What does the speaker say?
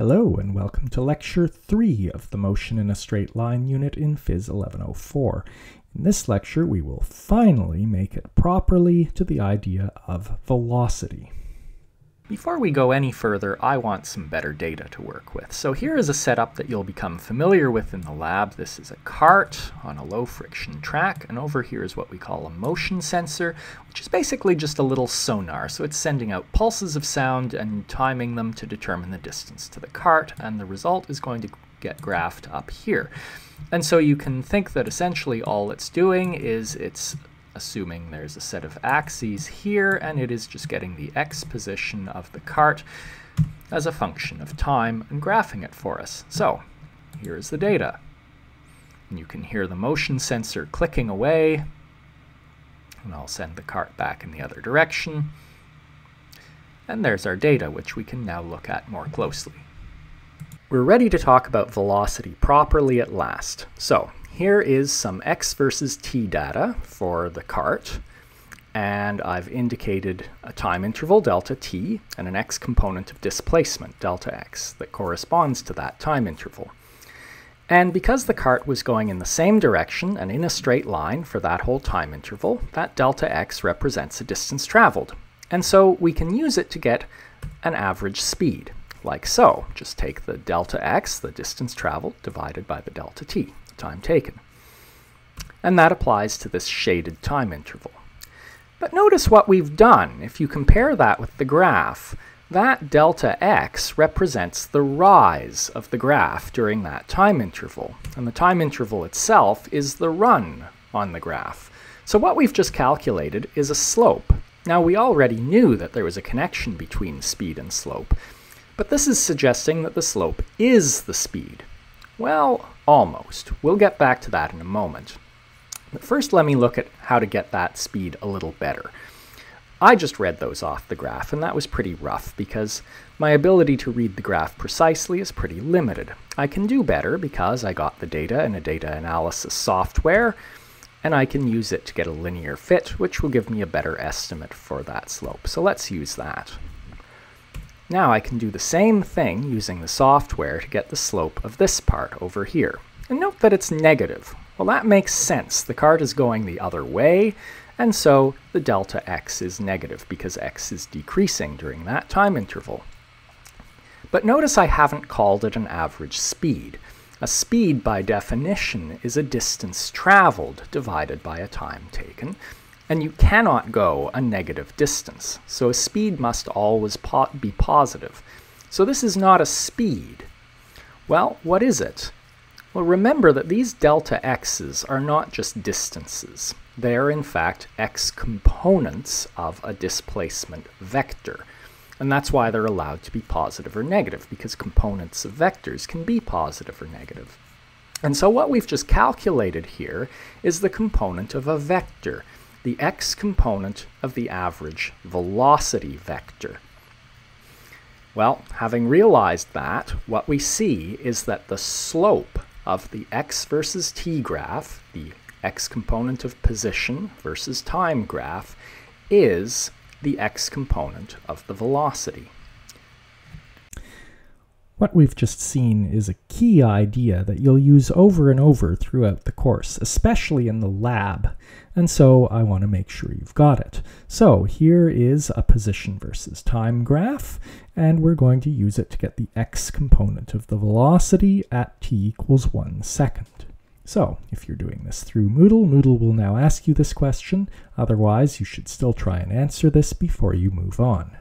Hello and welcome to lecture 3 of the Motion in a Straight Line unit in Phys 1104. In this lecture we will finally make it properly to the idea of velocity. Before we go any further, I want some better data to work with. So here is a setup that you'll become familiar with in the lab. This is a cart on a low friction track, and over here is what we call a motion sensor, which is basically just a little sonar. So it's sending out pulses of sound and timing them to determine the distance to the cart, and the result is going to get graphed up here. And so you can think that essentially all it's doing is it's assuming there's a set of axes here, and it is just getting the x position of the cart as a function of time and graphing it for us. So here's the data. And you can hear the motion sensor clicking away, and I'll send the cart back in the other direction. And there's our data, which we can now look at more closely. We're ready to talk about velocity properly at last. So here is some x versus t data for the cart, and I've indicated a time interval delta t and an x component of displacement delta x that corresponds to that time interval. And because the cart was going in the same direction and in a straight line for that whole time interval, that delta x represents a distance traveled. And so we can use it to get an average speed, like so. Just take the delta x, the distance traveled, divided by the delta t the time taken. And that applies to this shaded time interval. But notice what we've done. If you compare that with the graph, that delta x represents the rise of the graph during that time interval. And the time interval itself is the run on the graph. So what we've just calculated is a slope. Now we already knew that there was a connection between speed and slope, but this is suggesting that the slope is the speed. Well, almost. We'll get back to that in a moment. But first let me look at how to get that speed a little better. I just read those off the graph, and that was pretty rough because my ability to read the graph precisely is pretty limited. I can do better because I got the data in a data analysis software, and I can use it to get a linear fit, which will give me a better estimate for that slope. So let's use that. Now I can do the same thing using the software to get the slope of this part over here. And note that it's negative. Well, that makes sense. The cart is going the other way, and so the delta x is negative because x is decreasing during that time interval. But notice I haven't called it an average speed. A speed, by definition, is a distance traveled divided by a time taken, and you cannot go a negative distance, so a speed must always po be positive. So this is not a speed. Well, what is it? Well, remember that these delta x's are not just distances. They are, in fact, x components of a displacement vector. And that's why they're allowed to be positive or negative, because components of vectors can be positive or negative. And so what we've just calculated here is the component of a vector the x component of the average velocity vector. Well, having realized that, what we see is that the slope of the x versus t graph, the x component of position versus time graph, is the x component of the velocity. What we've just seen is a key idea that you'll use over and over throughout the course, especially in the lab, and so I want to make sure you've got it. So here is a position versus time graph, and we're going to use it to get the x component of the velocity at t equals 1 second. So if you're doing this through Moodle, Moodle will now ask you this question, otherwise you should still try and answer this before you move on.